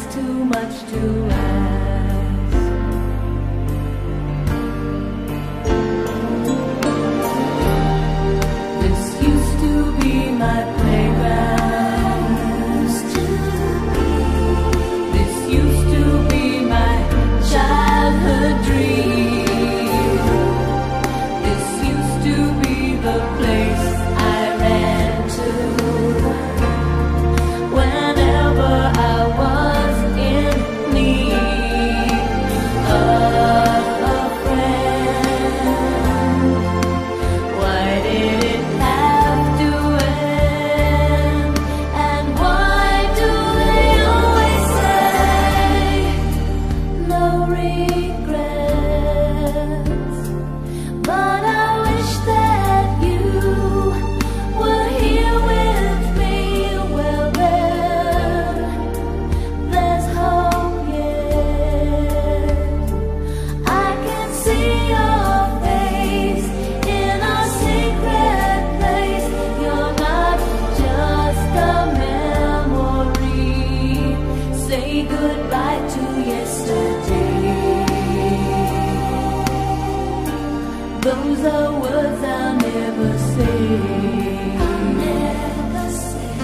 it's too much to ask. Those are words I never say. I never say.